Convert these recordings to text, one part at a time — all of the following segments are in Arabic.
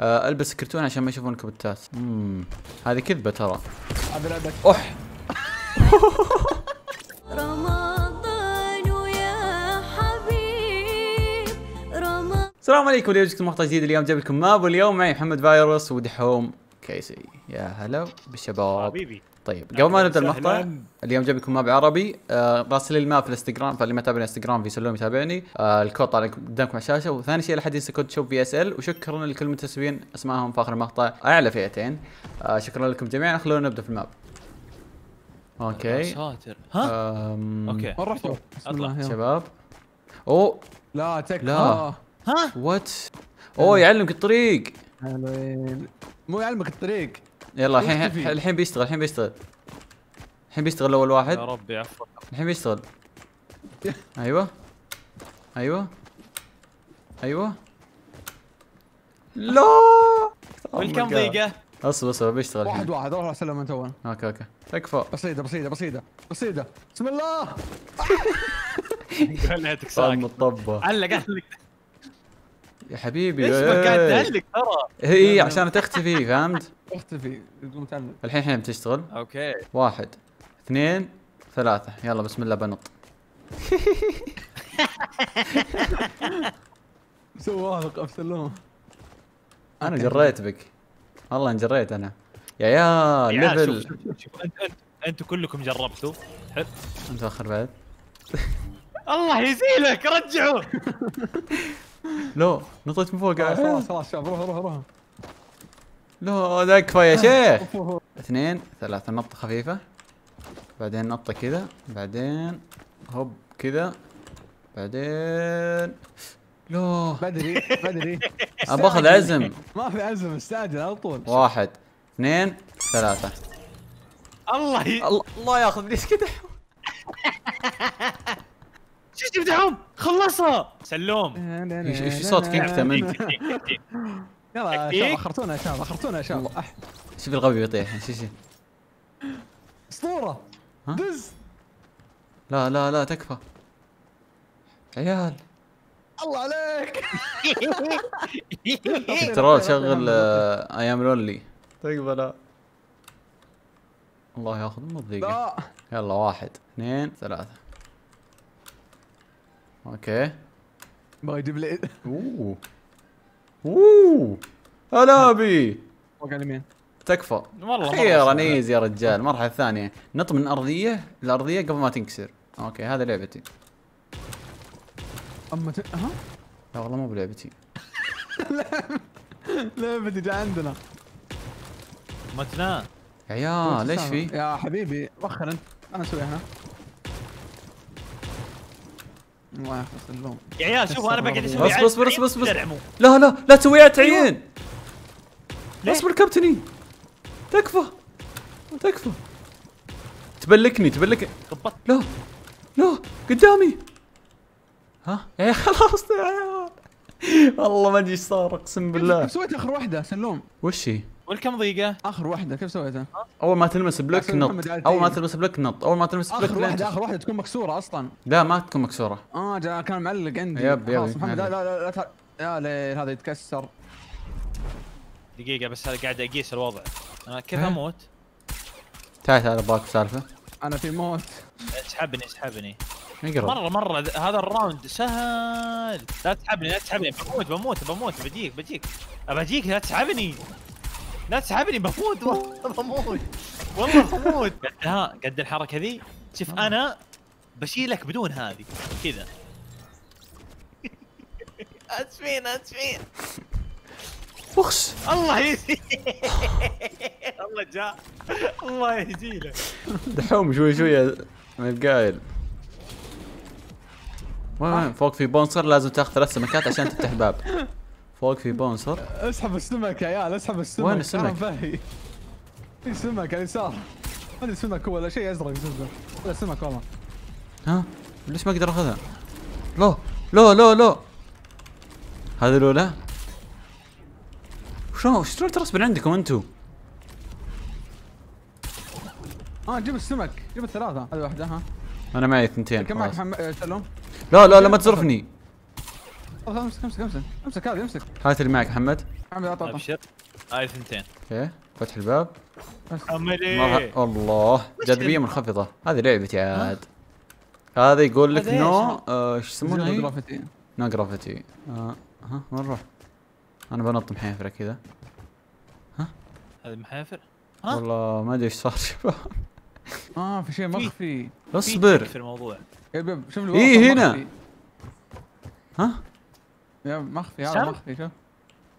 آه ألبس كرتون عشان ما يشوفون الكبتات امم هذه كذبة ترى. هذا لعبك اح رمضان يا حبيب رمضان. السلام عليكم اليوم جبت مقطع جديد. اليوم جايب لكم map واليوم معي محمد فايروس ودحوم كيسي. يا هلا بالشباب حبيبي. طيب قبل ما نبدأ المقطع. اليوم جايب لكم map عربي آه راسل لي ال map في الانستغرام فاللي ما تابعني الانستغرام في سلوم يتابعني. آه الكود طالع قدامكم على الشاشة. وثاني شيء لحد ينسى code shop VSL. وشكرا لكل المنتسبين. اسمائهم في آخر المقطع. أعلى فئتين. آه شكرا لكم جميعا. خلونا نبدأ في ال map. يا okay ساتر. ها. okay. وين رحتوا؟ يلا. شباب. أوه. لا تك. لا. ها؟ what أوه يعلمك الطريق. حلوين مو يعلمك الطريق. يلا الحين؟ الحين بيشتغل الحين بيشتغل. الحين بيشتغل اول واحد. يا ربي عفوا. الحين بيشتغل. أيوه. أيوه. أيوه. لا! والكم دقيقة؟ أصبر أصبر بيشتغل واحد. واحد روح أسلم أنت اول okay okay. تكفى بسيطة بسيطة بسيطة بسيطة. بسم الله! خليتك ساكت علق علق. يا حبيبي إيش ما قاعد إيه. تعلق ترى؟ هي عشان تختفي فهمت؟ اختفي يقوم تعلق. الحين الحين بتشتغل. okay. واحد اثنين ثلاثة. يلا بسم الله بنط. واثق ابسلوم أنا جريت بك. والله ان جريت أنا. يا يا ليفل أنتوا كلكم جربتوا. حلو. متاخر بعد. الله يزيلك رجعوا. لو نطيت من فوق خلاص خلاص خلاص شباب روح روح روح. لا تكفى يا شيخ. اثنين ثلاثة نطة خفيفة. بعدين نطة كذا بعدين هوب كذا بعدين لو بدري بدري. ابى أخذ عزم. ما في عزم استعجل على طول. واحد اثنين ثلاثة. الله ي... الله الله ياخذ ليش كذا شو تفتحون خلصها. سلوم. إيش إيش صوت كيكته من يلا. شباب أخرتونا يا شباب أخرتونا يا شباب. شوف الغبي بيطيح. شو شو أسطورة. ها؟ دز لا لا لا تكفى. عيال. الله عليك. ترى شغل آه، أيام لولي تقبل. لا الله ياخذ من الضيقة. لا. يلا واحد اثنين ثلاثة. أوكي. بغى يجيب لي. أوه. أوه. هلا بي فوق اليمين تكفى. والله خير مرة easy يا رجال. المرحلة الثانية نط من ارضية لارضية قبل ما تنكسر. okay هذا لعبتي. أما ت... ها؟ لا والله مو بلعبتي. لعبة جا عندنا. متنا. يا عيال ليش في؟ يا حبيبي وخر أنت. أنا اسويها الله يحفظ اللوم يا عيال شوفوا أنا بقعد أسوي اصبر اصبر اصبر اصبر درعموا. لا لا لا تسويها تعيين. ليه؟ اصبر كابتني تكفى. تكفى. تبلكني تبلك لا لا قدامي. ها؟ يا عيال خلاص يا عيال. والله ما أدري إيش صار أقسم بالله. كيف سويت آخر واحدة سلوم. وش هي؟ والكم دقيقة؟ آخر واحدة كيف سويتها؟ أول ما تلمس block نط. أول ما. تلمس block نط. أول ما تلمس block آخر واحدة لين آخر واحدة تكون مكسورة أصلا. لا ما تكون مكسورة. آه جا كان معلق عندي. yep، yep، خلاص محمد لا. لا لا, يا ليل هذا يتكسر. دقيقة بس هذا قاعد أقيس الوضع. أنا كيف؟ أموت؟ تعال تعال باك سالفة. أنا في موت. اسحبني اسحبني. اقرب مرة مرة هذا ال round سهل. لا تسحبني لا تسحبني. بموت بموت بموت. بجيك بجيك بجيك لا تسحبني. لا تسحبني بموت. والله بموت. والله. بموت. قد ها قد الحركة ذي. شوف أنا بشيلك بدون هذه. كذا. أسفين أسفين. اخس الله يزيد الله جاء. الله يزيله دحوم شوي شوي من القايل وين؟ فوق في بونصر لازم تاخذ ثلاث سمكات عشان تفتح باب فوق في بونصر اسحب السمك يا عيال اسحب السمك. وين السمك؟ في سمك على اليسار. ما ادري سمك ولا شيء أزرق زبده ولا سمك والله. ها؟ ليش ما أقدر أخذها؟ لا لا لا لا هذه الأولى. شلون؟ شلون ترسبن عندكم أنتم آه جيب السمك. جيب الثلاثة. هذه واحدة ها. أنا معي اثنتين كم معك سلوم لا لا لا ما تزرفني. امسك امسك امسك. امسك هذه امسك. هات اللي معك محمد. عمي لا تعطى أبشر. هاي ثنتين. okay. فتح الباب. إيه الله. جاذبية منخفضة. هذه لعبتي عاد. هذا يقول لك؟ no آه، إيش يسمونها zero هي؟ gravity. no gravity. آه، ها وين نروح؟ أنا بنط محيفرة كذا. هذا محافر؟ ها؟ والله ما أدري إيش صار شباب. آه في شيء مخفي في. اصبر. في الموضوع. شوف إيه الورقة هنا. ها؟ يب مخفي هذا؟ مخفي شوف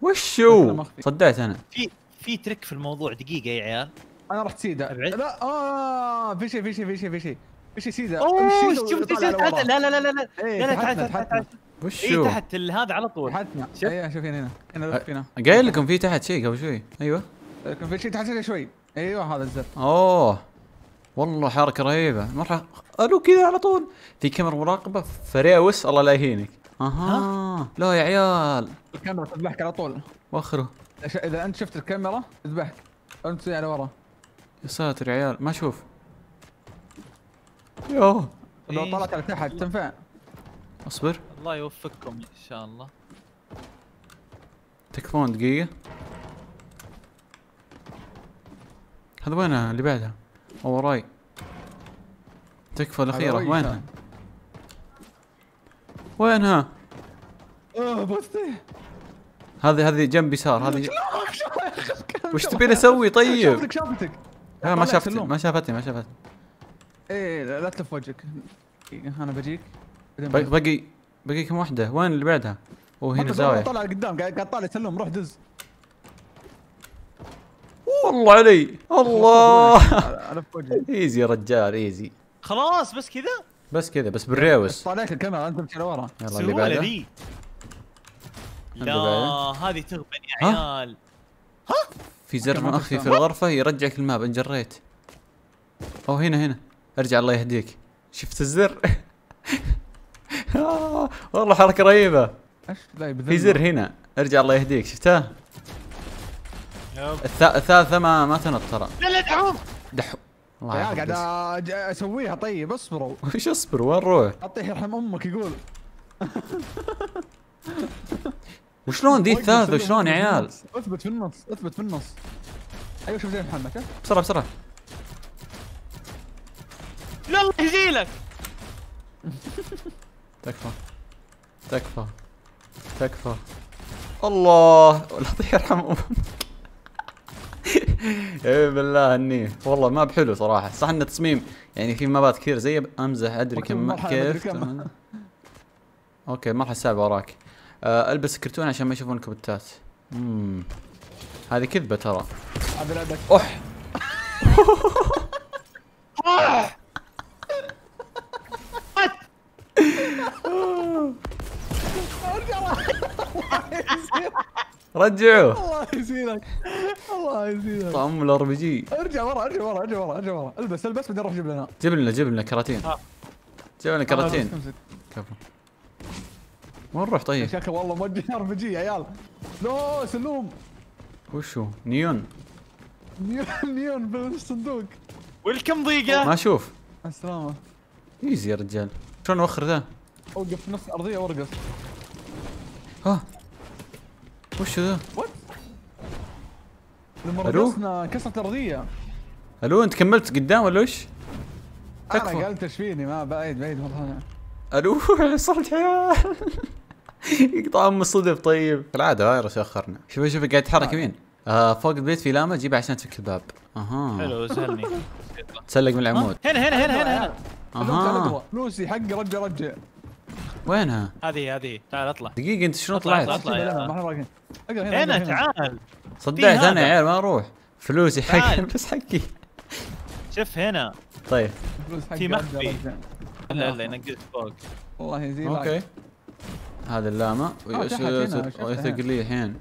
وشو؟ صدعت أنا. في في ترك في الموضوع دقيقة يا عيال. أنا رحت سيدا أبعد. لا آه في شيء في شيء في شيء في شيء. في شيء سيدا أوه شفت. تحت لا لا لا لا لا. إيه، لا تحت تحتنا. تحت. اي وشو؟ تحت ال- هذا على طول. تحتنا شوف. أيوه شوف هنا هنا هنا هنا قايل لكم في تحت شيء قبل شوي. أيوه. لكن في شيء تحت شوي أيوه هذا الزر. أوه. والله حركة رهيبة. مرة ألو كذا على طول. في كاميرا مراقبة فريوس الله لا يهينك. أها. لا يا عيال. الكاميرا تذبحك على طول. وخره إذا أنت شفت الكاميرا تذبحك أنت تسوي على ورا. يا ساتر يا عيال ما أشوف. يوه. لو. طلعت على تحت تنفع. أصبر. الله يوفقكم إن شاء الله. تكفون دقيقة. هذا وينها اللي بعدها؟ أو وراي. تكفى الأخيرة وينها. وينها آه بستي هذه هذه جنب يسار هذه وش تبين أسوي طيب. شافتك شافتك لا ما طلع شافت سلوم. ما شافتني ما شافتني. إيه لا تلف وجهك. دقيقة، أنا بجيك. باقي. باقي كم واحدة وين اللي بعدها؟ أوه ما هنا زاوية. طالع قدام قاعد طالع سلم روح دز. والله علي الله. easy يا رجال easy خلاص بس كذا؟ بس كذا بس بال reverse. طالعك الكاميرا انت تمشي لورا. يلا اللي بعده. ذي لا. هذه تغبن يا ها؟ عيال. في زر مخفي في. الغرفة يرجعك ال map. إن جريت. أو هنا هنا. أرجع الله يهديك. شفت الزر؟ والله حركة رهيبة. في زر هنا. أرجع الله يهديك. الثا- الثالثة ما ما تنط ترى. لا لا دعوم دحو الله يا عيال قاعد أسويها. طيب اصبروا. وش اصبر وين روح؟ اعطيه يرحم أمك يقول. وشلون دي الثالثة؟ وشلون يا عيال؟ اثبت في النص. اثبت في النص. أيوه شوف زي محمد بسرعة بسرعة. لا الله يزيلك تكفى. تكفى. تكفى. الله لا الله يرحم أمك. اي بالله إني والله ما بحلو صراحة. صح انه تصميم يعني في مابات كثير زي أمزح أدري كم كيف. أوكي المرحله السابعه وراك. آه ألبس كرتون عشان ما يشوفون كبتات. امم هذه كذبة ترى. اح رجعوه. الله يزينك. الله طعم ال RPG ارجع ورا ارجع ورا ارجع ورا ارجع ورا. البس البس بعدين روح جيب لنا. جيب لنا جيب لنا كراتين. آه. جيب لنا كراتين. امسك. كفو. وين نروح طيب؟ شكله والله موجه RPG يا عيال. لا سلوم وشو؟ نيون. نيون نيون بالصندوق. والكم ضيقة؟ ما أشوف. مع السلامة. easy يا رجال. شلون أوخر ذا؟ أوقف في نص الارضية وأرقص. ها. وشو ذا؟ رقصنا كسرت الارضية ألو أنت كملت قدام ولا وش أنا تكفى. قلت إيش فيني ما بعيد بعيد والله ألو صرت عيال يقطع ام الصدف طيب. العاده فايروس يأخرنا. شوف شوف قاعد يتحرك يمين. آه فوق البيت في لامة جيبها عشان تفك الباب. أها. حلو سهلني تسلق من العمود. هنا هنا هنا هنا هنا. أها. فلوسي حقي رجع رجع. وينها؟ هذه هذه. تعال اطلع. دقيقة أنت شلون اطلع، طلعت؟ اطلع. أقرأ هنا. تعال. صدعت هذا. أنا يا عيال ما أروح. فلوسي حقي. بس حقي. شوف هنا. طيب. فلوس حقي في مخفي. لا لا ينقز فوق. الله يزيد أوكي. هذا اللامة. آه، تحت هنا، شفتها ويثق هنا. لي الحين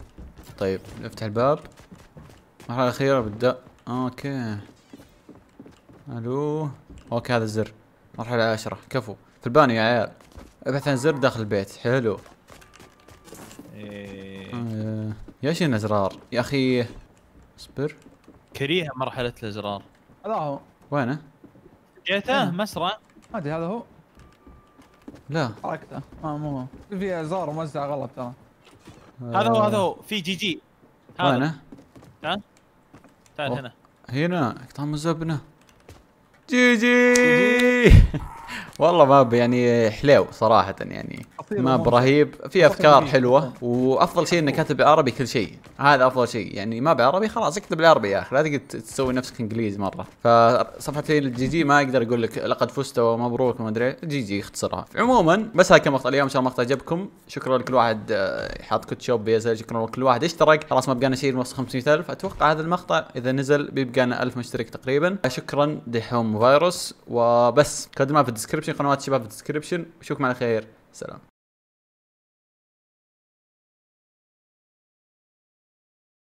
طيب نفتح الباب. المرحلة الأخيرة بدأ أوكي. ألو. أوكي هذا الزر. المرحلة العاشرة كفو. في البانيو يا عيال. ابحث عن زر داخل البيت. حلو. إيه. آه، يا شنو الازرار يا أخي اصبر. كريهة مرحلة الإزرار. هذا هو. وينه؟ لقيته مسرع ما ادري هذا هو. لا. حركته. آه مو هو. في إزرار موزع غلط ترى. هذا هو هذا هو. في GG. وينه؟ تعال تعال. هنا. هنا. قطام الزبنة GG. والله map يعني حلو صراحة يعني. map. رهيب في أفكار. حلوة وأفضل شيء انه كاتب بالعربي كل شيء. هذا أفضل شيء. يعني ما بعربي خلاص اكتب بالعربي يا أخي. لا تقعد تسوي نفسك إنجليزي مرة. فصفحة ال GG ما أقدر أقول لك لقد فزت ومبروك وما أدري. GG اختصرها عموما بس هذا كان مقطع اليوم إن شاء الله المقطع عجبكم شكرا لكل واحد آه، حاط كود shop بيزل شكرا لكل واحد اشترك. خلاص ما بقانا شيء نوصل 500000 أتوقع هذا المقطع إذا نزل بيبقانا 1000 مشترك تقريبا. شكرا دحوم فيروس. وبس. كود map في ال description قنوات الشباب في ال description أشوفكم على خير. سلام.